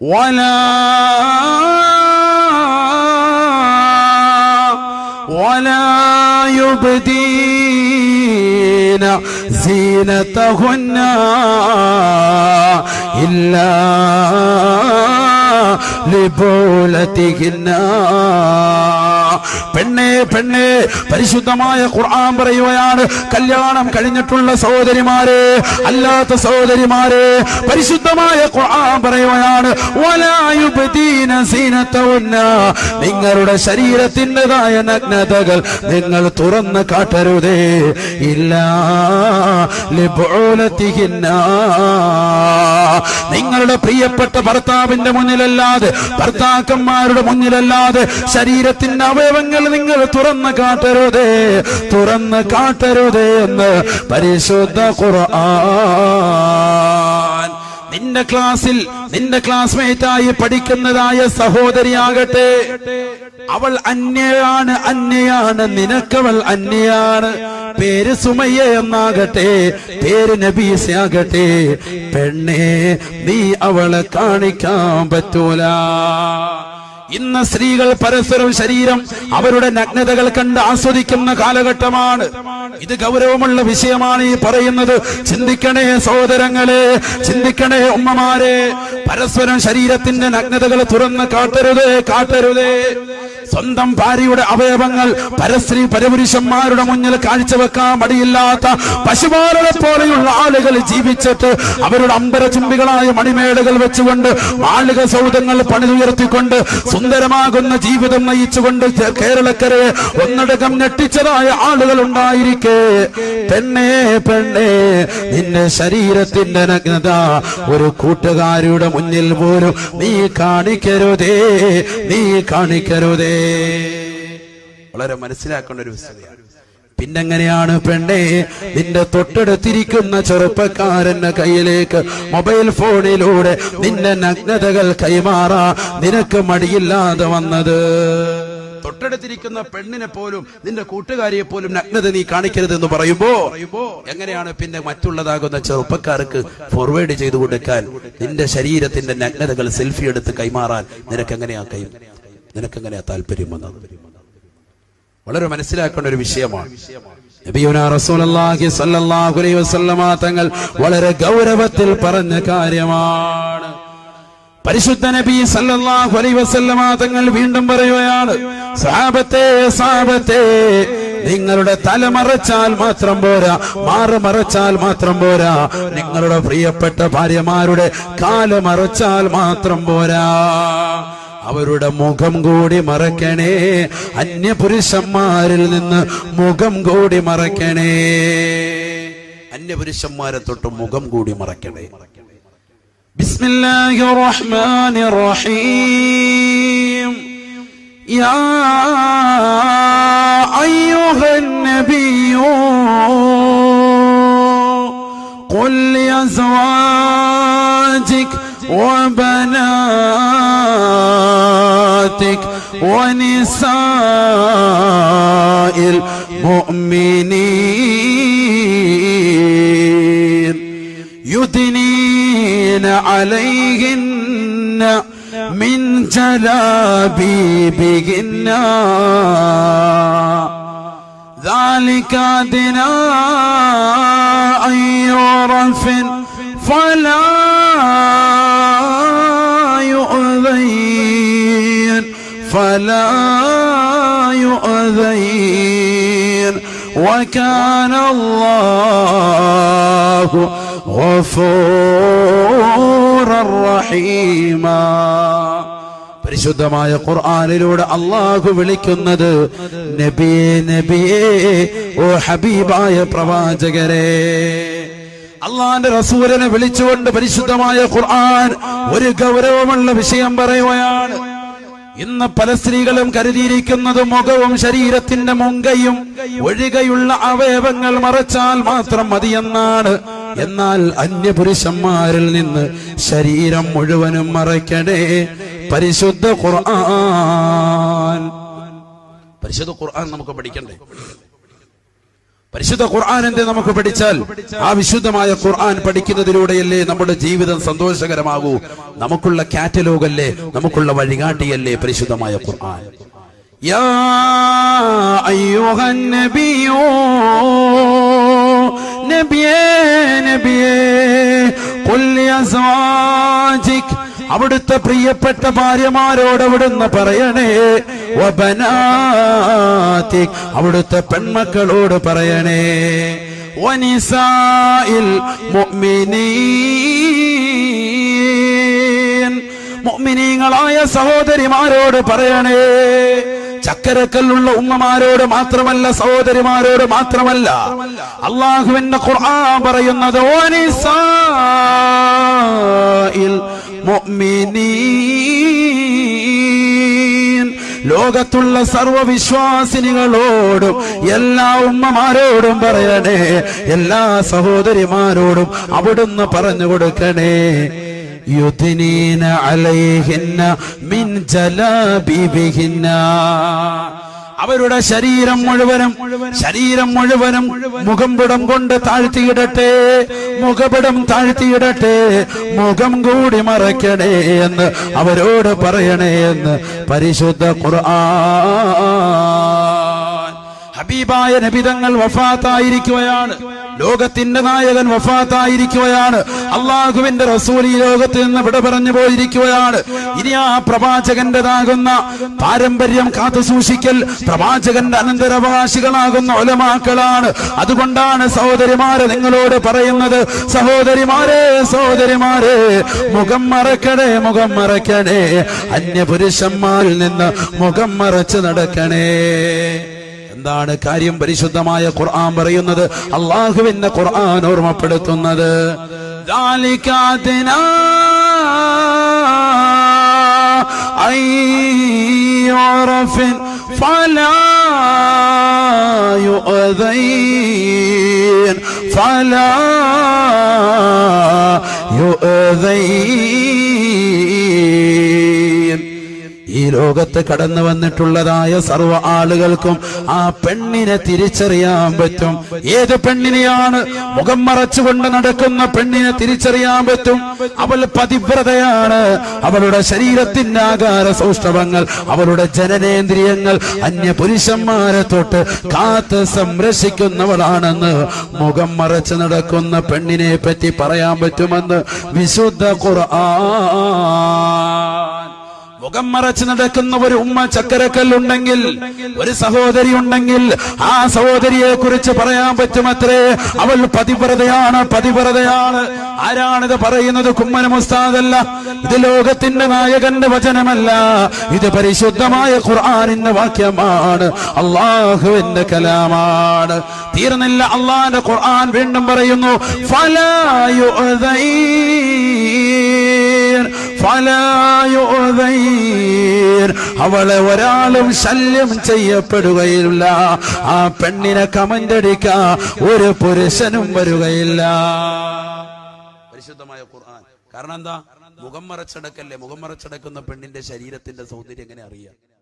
ولا ولا يبدين زينتهن إلا لبولتهن. പെണ്ണെ പെണ്ണേ പരിശുദ്ധമായ ഖുർആൻ പറയുകയാണ്. കല്യാണം കഴിഞ്ഞിട്ടുള്ള സഹോദരിമാരെ അല്ലാത്ത സഹോദരിമാരെ പരിശുദ്ധമായ ഖുർആൻ പറയുകയാണ്. നിങ്ങളുടെ ശരീരത്തിന്റെതായ നഗ്നതകൾ നിങ്ങൾ തുറന്ന് കാട്ടരുതേ. ഇല്ല നിങ്ങളുടെ പ്രിയപ്പെട്ട ഭർത്താവിന്റെ മുന്നിലല്ലാതെ ഭർത്താക്കന്മാരുടെ മുന്നിലല്ലാതെ ശരീരത്തിന്റെ അവയവങ്ങൾ നിങ്ങൾ തുറന്ന് കാട്ടരുതേ തുറന്ന് കാട്ടരുതേ എന്ന് പരിശുദ്ധ ഖുർആൻ. നിന്റെ ക്ലാസ്സിൽ നിന്റെ ക്ലാസ്മേറ്റായി പഠിക്കുന്നതായ സഹോദരിയാകട്ടെ. അവൾ അന്യയാണ് അന്യയാണ് നിനക്കവൾ അന്യയാണ്. പേര് സുമയ്യ എന്നാകട്ടെ പേര് നബീസയാകട്ടെ പെണ്ണേ നീ അവളെ കാണിക്കാൻ പറ്റൂല. ഇന്ന് സ്ത്രീകൾ പരസ്പരം ശരീരം അവരുടെ നഗ്നതകൾ കണ്ട് ആസ്വദിക്കുന്ന കാലഘട്ടമാണ്. ഇത് ഗൗരവമുള്ള വിഷയമാണ് ഈ പറയുന്നത്. ചിന്തിക്കണേ സഹോദരങ്ങളെ ചിന്തിക്കണേ ഉമ്മമാരെ. പരസ്പരം ശരീരത്തിന്റെ നഗ്നതകൾ തുറന്ന് കാട്ടരുതേ കാട്ടരുതേ. സ്വന്തം ഭാര്യയുടെ അവയവങ്ങൾ പരസ്ത്രീ പരപുരുഷന്മാരുടെ മുന്നിൽ കാഴ്ചവെക്കാൻ മടിയില്ലാത്ത പശുപാലനെ പോലെയുള്ള ആളുകൾ ജീവിച്ചിട്ട് അവരുടെ അമ്പരചുംബികളായ മണിമേടകൾ വെച്ചുകൊണ്ട് മാളിക സൗധങ്ങൾ പണിതുയർത്തിക്കൊണ്ട് സുന്ദരമാകുന്ന ജീവിതം നയിച്ചുകൊണ്ട് കേരളക്കരയെ ഒന്നടക്കം ഞെട്ടിച്ചതായ ആളുകൾ ഉണ്ടായിരിക്കെ. പെണ്ണേ പെണ്ണേ നിന്റെ ശരീരത്തിന്റെ നഗ്നത ഒരു കൂട്ടുകാരിയുടെ മുന്നിൽ പോലും നീ കാണിക്കരുതേ നീ കാണിക്കരുതേ. വളരെ മനസ്സിലാക്കേണ്ട ഒരു വസ്തുതയാണ് പിന്നെങ്ങനെയാണ് പെണ്ണേ? നിന്റെ തൊട്ടടുത്തിരിക്കുന്ന ചെറുപ്പക്കാരന്റെ കയ്യിലേക്ക് മൊബൈൽ ഫോണിലൂടെ നിന്റെ നഗ്നതകൾ കൈമാറാ. നിനക്ക് മടിയില്ലാതെ വന്നത്. തൊട്ടടുത്തിരിക്കുന്ന പെണ്ണിനെ പോലും നിന്റെ കൂട്ടുകാരിയെ പോലും നഗ്നത നീ കാണിക്കരുത് എന്ന് പറയുമ്പോ എങ്ങനെയാണ് പിന്നെ മറ്റുള്ളതാകുന്ന ചെറുപ്പക്കാർക്ക് ഫോർവേഡ് ചെയ്തു കൊടുക്കാൻ നിന്റെ ശരീരത്തിന്റെ നഗ്നതകൾ സെൽഫി എടുത്ത് കൈമാറാൻ നിനക്ക് എങ്ങനെയാ കൈ നിനക്കെങ്ങനെയാ താല്പര്യം വന്നത്? വളരെ മനസ്സിലാക്കേണ്ട ഒരു വിഷയമാണ്. തങ്ങൾ വളരെ ഗൗരവത്തിൽ പറഞ്ഞ കാര്യമാണ്. പരിശുദ്ധ നബി സല്ലല്ലാഹു അലൈഹി വസല്ലമ തങ്ങൾ വീണ്ടും പറയുകയാണ് സഹാബത്തെ സഹാബത്തെ നിങ്ങളുടെ തല മറച്ചാൽ മാത്രം പോരാ മാറ മറച്ചാൽ മാത്രം പോരാ നിങ്ങളുടെ പ്രിയപ്പെട്ട ഭാര്യമാരുടെ കാല മറച്ചാൽ മാത്രം പോരാ. അവരുടെ മുഖം കൂടി മറക്കണേ അന്യപുരുഷന്മാരിൽ നിന്ന് മുഖം കൂടി മറക്കണേ അന്യപുരുഷന്മാരെ തൊട്ട് മുഖം കൂടി മറക്കണേ ബിസ്മില്ലാഹിർ റഹീം യാ ഖുൽ لأزواجك وبناتك ونساء المؤمنين يدنين عليهن من جلابيبهن. ذلك أدنى أن يعرفن. فلا يؤذين فلا يؤذين وكان الله غفورا رحيما പരിശുദ്ധമായ ഖുർആനിലൂടെ അള്ളാഹു വിളിക്കുന്നത് നബിയെ നബിയെ ഓ ഹബീബായ പ്രവാചകരെ അള്ളാന്റെ റസൂലിനെ വിളിച്ചുകൊണ്ട് പരിശുദ്ധമായ ഖുർആൻ ഒരു ഗൗരവമുള്ള വിഷയം പറയുകയാണ്. ഇന്ന് പല സ്ത്രീകളും കരുതിയിരിക്കുന്നത് മുഖവും ശരീരത്തിന്റെ മുങ്കയും ഒഴികെയുള്ള അവയവങ്ങൾ മറച്ചാൽ മാത്രം മതിയെന്നാണ്. എന്നാൽ അന്യപുരുഷന്മാരിൽ നിന്ന് ശരീരം മുഴുവനും മറയ്ക്കണേ. പരിശുദ്ധ ഖുർആൻ. പരിശുദ്ധ ഖുർആൻ നമുക്ക് പഠിക്കണ്ടേ? പരിശുദ്ധ ഖുർആാനിന്റെ നമുക്ക് പഠിച്ചാൽ? ആ വിശുദ്ധമായ ഖുർആൻ പഠിക്കുന്നതിലൂടെയല്ലേ നമ്മുടെ ജീവിതം സന്തോഷകരമാകൂ. നമുക്കുള്ള കാറ്റലോഗ് അല്ലേ നമുക്കുള്ള വഴികാട്ടിയല്ലേ പരിശുദ്ധമായ ഖുർആൻ? നബിയേ നബിയേ അവിടുത്തെ പ്രിയപ്പെട്ട ഭാര്യമാരോട് അവിടുന്ന് പറയണേ വബനാതിക് അവിടുത്തെ പെൺമക്കളോട് പറയണേ മുഅ്മിനീൻ മുഅ്മിനീങ്ങളായ സഹോദരിമാരോട് പറയണേ ചക്കരക്കല്ലുള്ള ഉമ്മമാരോട് മാത്രമല്ല സഹോദരിമാരോട് മാത്രമല്ല അള്ളാഹുവിന്റെ ഖുർആൻ പറയുന്നത് വനിസായിൽ മുഅ്മിനീൻ. ലോകത്തുള്ള സർവവിശ്വാസിനികളോടും എല്ലാ ഉമ്മമാരോടും പറയണേ. എല്ലാ സഹോദരിമാരോടും അവിടുന്ന് പറഞ്ഞു കൊടുക്കണേ. യുദിനീന അലൈഹിന്ന മിൻ ജലാബിബിഹിന്ന. അവരുടെ ശരീരം മുഴുവനും ശരീരം മുഴുവനും മുഖംപിടം കൊണ്ട് താഴ്ത്തിയിടട്ടെ മുഖപിടം താഴ്ത്തിയിടട്ടെ മുഖം കൂടി മറയ്ക്കണേ എന്ന് അവരോട് പറയണേ എന്ന് പരിശുദ്ധ ഖുർആൻ. ഹബീബായ നബിതങ്ങൾ വഫാത്തായിരിക്കുകയാണ്. ലോകത്തിന്റെ നായകൻ വഫാത്തായിരിക്കുകയാണ്. അള്ളാഹുവിന്റെ റസൂൽ ഈ ലോകത്ത് നിന്ന് വിട പറഞ്ഞു പോയിരിക്കുകയാണ്. ഇനി ആ പ്രവാചകന്റേതാകുന്ന പാരമ്പര്യം കാത്തു സൂക്ഷിക്കൽ പ്രവാചകന്റെ അനന്തരാവകാശികളാകുന്ന ഒലമാക്കളാണ് അതുകൊണ്ടാണ് സഹോദരിമാരെ നിങ്ങളോട് പറയുന്നത് സഹോദരിമാരെ സഹോദരിമാരെ മുഖം മറക്കണേ മുഖം മറക്കണേ. അന്യപുരുഷന്മാരിൽ നിന്ന് മുഖം മറച്ചു നടക്കണേ. എന്താണ് കാര്യം പരിശുദ്ധമായ ഖുർആൻ പറയുന്നത്? അള്ളാഹുവിന്റെ ഖുർആൻ ഓർമ്മപ്പെടുത്തുന്നത്. ഫലാ യുദൈൻ ലോകത്ത് കടന്നു വന്നിട്ടുള്ളതായ സർവ ആളുകൾക്കും ആ പെണ്ണിനെ തിരിച്ചറിയാൻ പറ്റും. ഏത് പെണ്ണിനെയാണ് മുഖം മറച്ചുകൊണ്ട് നടക്കുന്ന പെണ്ണിനെ തിരിച്ചറിയാൻ പറ്റും? അവൾ പതിവ്രതയാണ്. അവളുടെ ശരീരത്തിന്റെ ആകാര സൗഷ്ഠവങ്ങൾ അവളുടെ ജനനേന്ദ്രിയങ്ങൾ അന്യ പുരുഷന്മാരെ തൊട്ട് കാത്ത് സംരക്ഷിക്കുന്നവളാണെന്ന് മുഖം മറച്ച് നടക്കുന്ന പെണ്ണിനെ പറ്റി പറയാൻ പറ്റുമെന്ന് വിശുദ്ധ ഖുർആൻ മുഖം മറച്ച് നടക്കുന്ന ഒരു ഉമ്മ ചക്കരക്കല്ലുണ്ടെങ്കിൽ ഒരു സഹോദരി ഉണ്ടെങ്കിൽ ആ സഹോദരിയെ കുറിച്ച് പറയാൻ പറ്റുമത്രേ? അവൾ പതിവ്രതയാണ് പതിവ്രതയാണ്. ആരാണിത് പറയുന്നത്? കുമ്മന മുസ്താദല്ല. ഇത് ലോകത്തിന്റെ നായകന്റെ വചനമല്ല. ഇത് പരിശുദ്ധമായ ഖുർആാനിന്റെ വാക്യമാണ്. അള്ളാഹുവിന്റെ കലാമാണ്. തീർന്നില്ല അള്ളാന്റെ ഖുർആൻ വീണ്ടും പറയുന്നു ഫലായു അവളെ ഒരാളും ശല്യം ചെയ്യപ്പെടുകയില്ല. ആ പെണ്ണിനെ കമന്റ് അടിക്കാൻ ഒരു പുരുഷനും വരുകയില്ല. പരിശുദ്ധമായ ഖുർആൻ. കാരണം എന്താ? മുഖം മറച്ചടക്കല്ലേ? മുഖം മറച്ചടക്കുന്ന പെണ്ണിന്റെ ശരീരത്തിന്റെ സൗന്ദര്യം എങ്ങനെ അറിയാം?